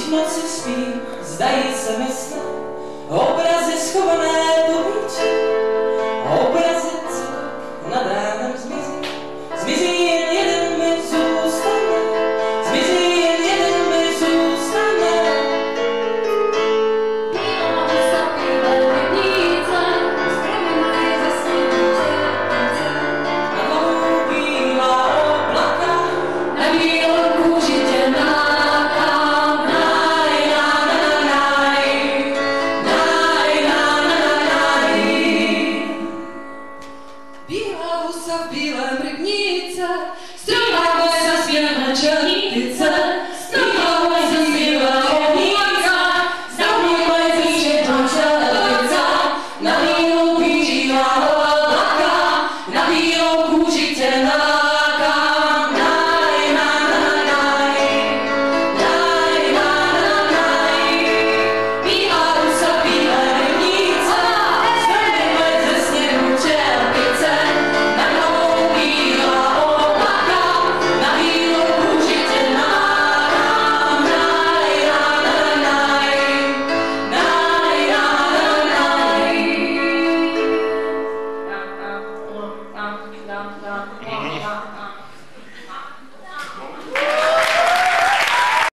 Když v noci spím, zdají se mi obrazy schované Солнце в белом Стреляй, бойся, свет, начальница.